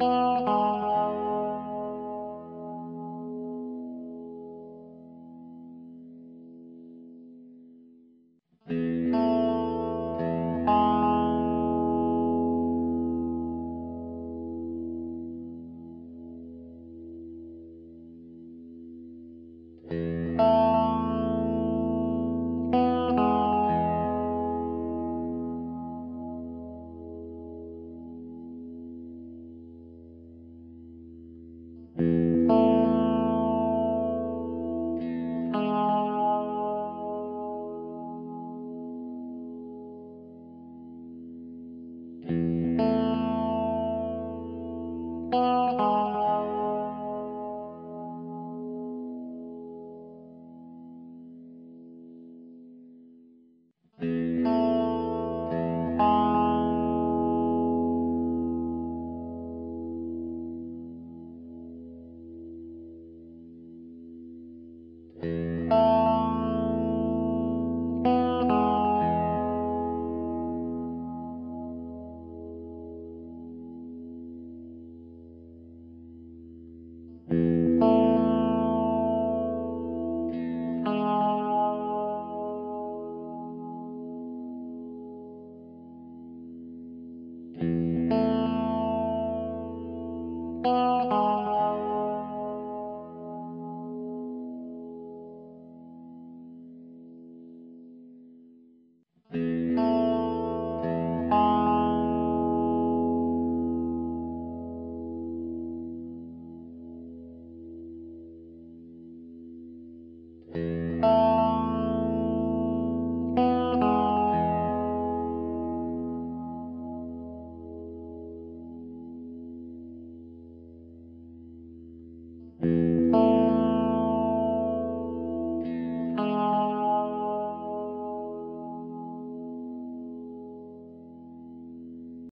Música